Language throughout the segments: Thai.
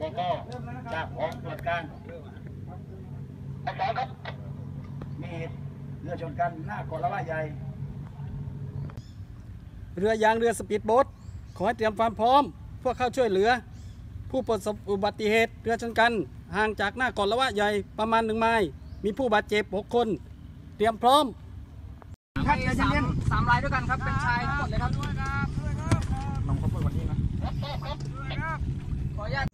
บกจากของตรวจการอาจารย์ครับ มีเหตุเรือชนกันหน้าเกาะละว่าใหญ่ เรือยางเรือสปีดโบ๊ทขอให้เตรียมความพร้อมเพื่อเข้าช่วยเหลือ ผู้ประสบอุบัติเหตุเรือชนกันห่างจากหน้าเกาะละวะใหญ่ประมาณหนึ่งไมล์มีผู้บาดเจ็บหกคน เตรียมพร้อมครับใจเย็นสามรายด้วยกันครับ เป็นชายทั้งหมดเลยครับๆน้องเขาเปิดวันนี้นะขออนุญาต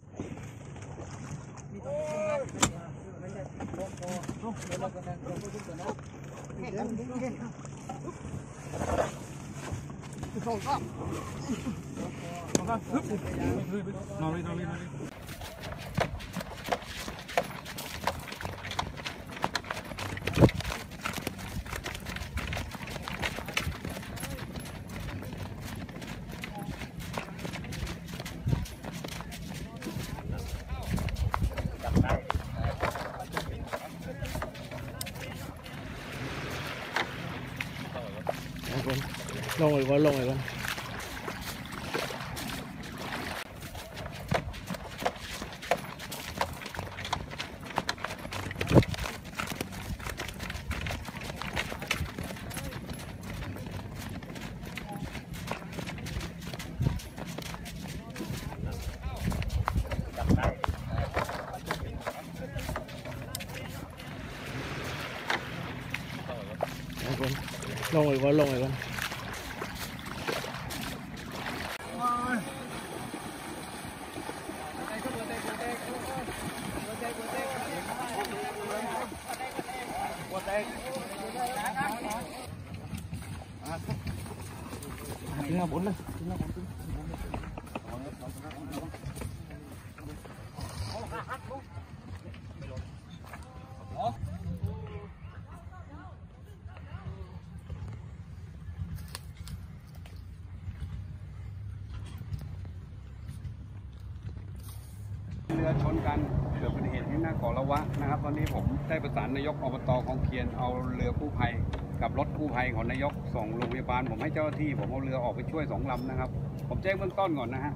走，走，走，走，走，走，走， ลงอีกวันลงอีกวันลงอีกวันลงอีกวัน ถึงมาบนเลยเรือชนกันเกิดอุบัติเหตุที่หน้าเกาะละวะนะครับตอนนี้ผมได้ประสานนายกอบตของเคียนเอาเรือกู้ภัย กับรถกู้ภัยของนายกส่งโรงพยาบาล ผมให้เจ้าหน้าที่ ผมเอาเรือออกไปช่วยสองลำนะครับ ผมแจ้งเบื้องต้นก่อนนะฮะ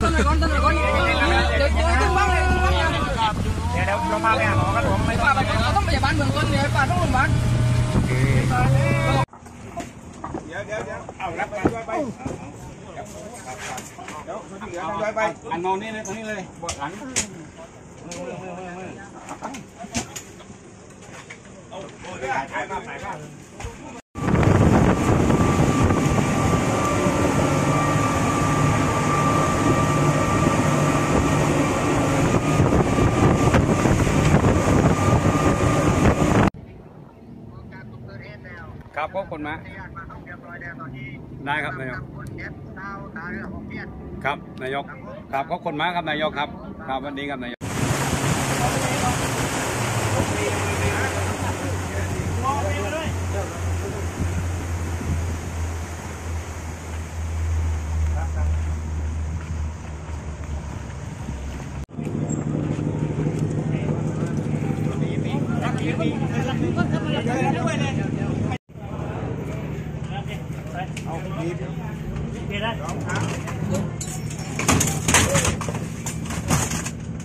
ต้นหน่อยก่อนต้นหน่อยก่อนเดี๋ยวเดี๋ยวต้องบ้างเลยต้องบ้างเลยเดี๋ยวเราพาไปหาหมอค ต้นเนี่ยป่าต้องโรงพยาบาลเดี๋ยวเดี๋ยวเดี๋ยวเอารับมาด้วยไปเดี๋ยวเดี๋ยวด้วยไปอันนอนนี่เลยตรงนี้เลยบดหลังถ่ายภาพถ่ายภาพ พบคนมาได้ครับนายกครับนายกครับขอบคนมาครับนายกครับครับวันนี้ครับนายกก็ทะไรด้วย